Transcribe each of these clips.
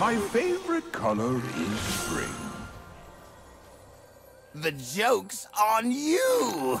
My favorite color is spring. The joke's on you!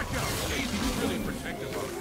Watch out! He's really protective of it.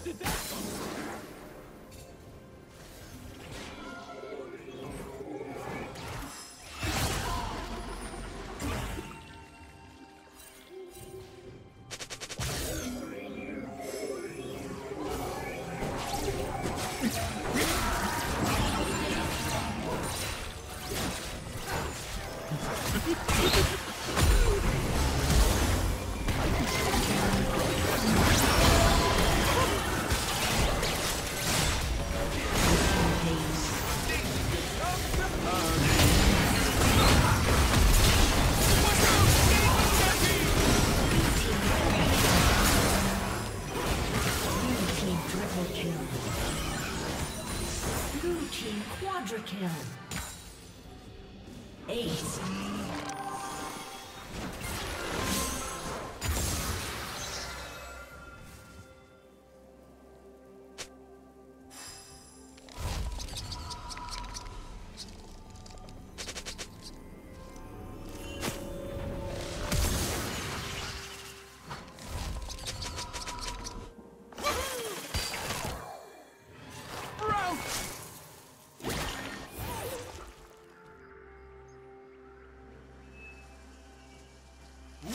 scared to death!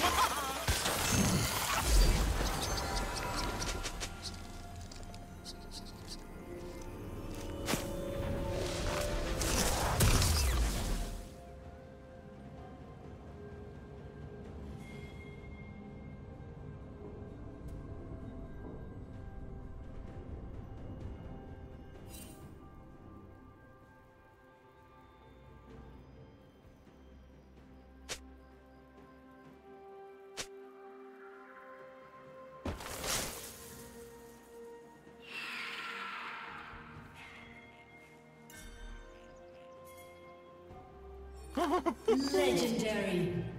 What? Legendary.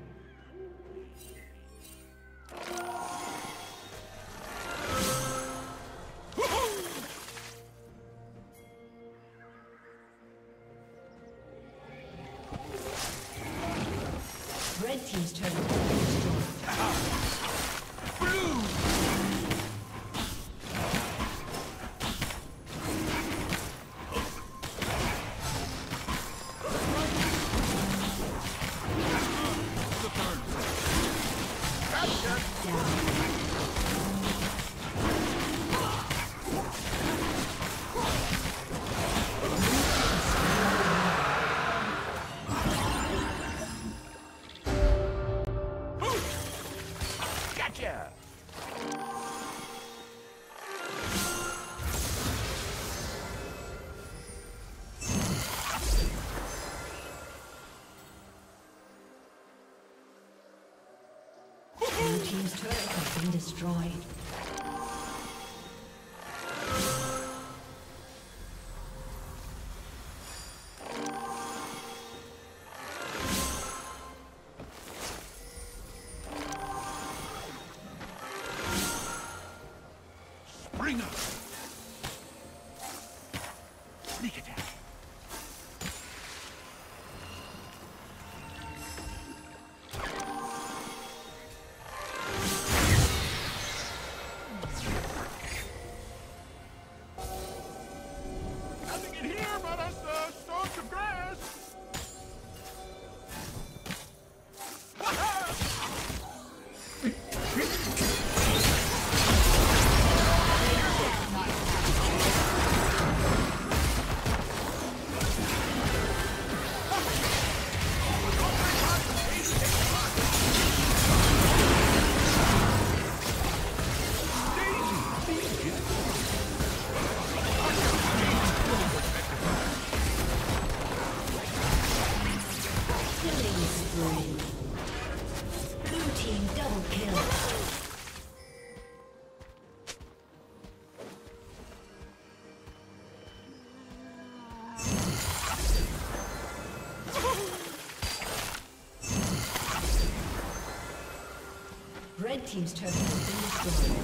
Team's turret has been destroyed.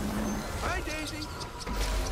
Hi, Daisy.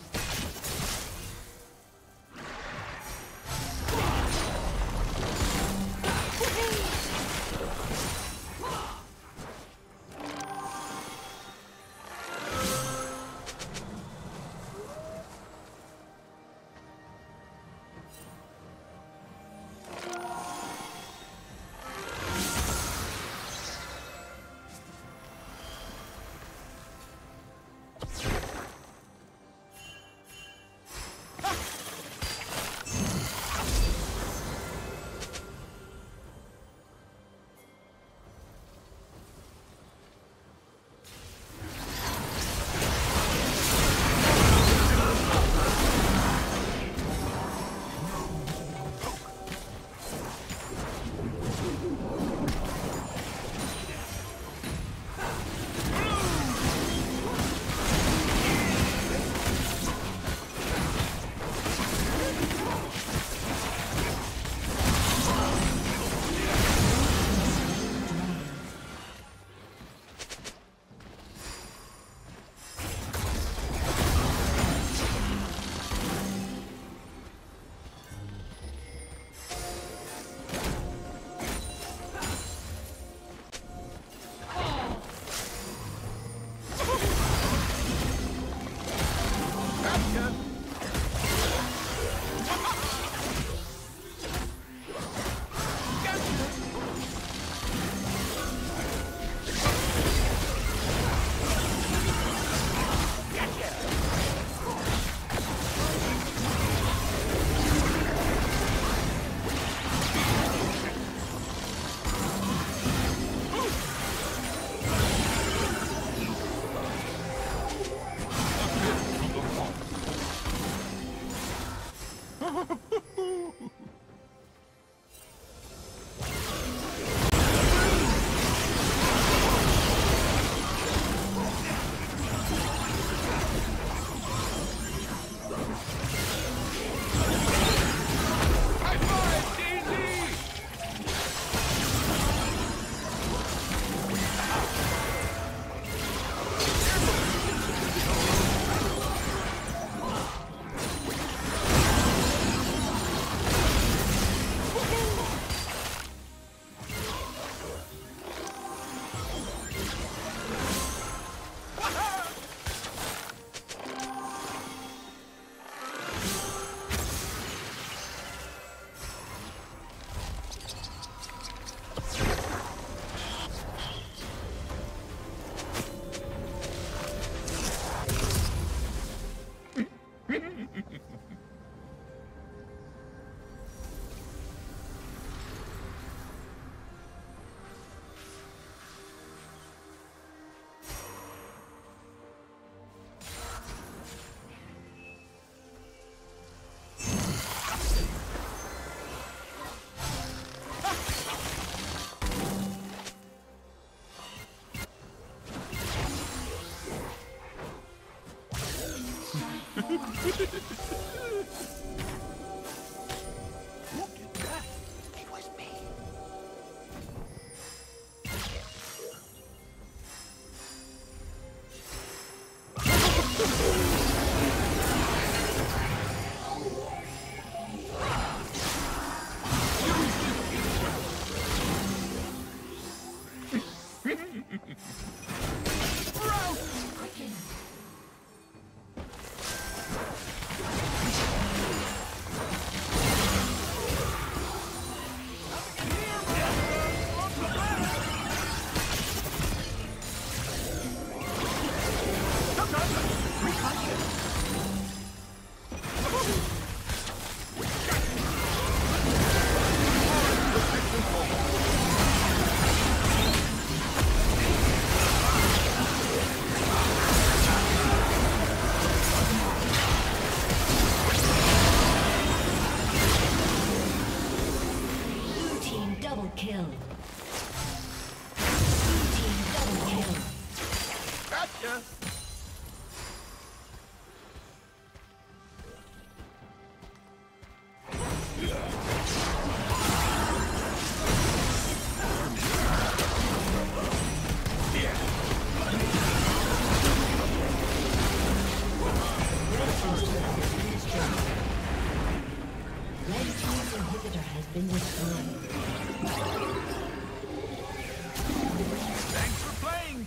Me!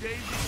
Destroyed.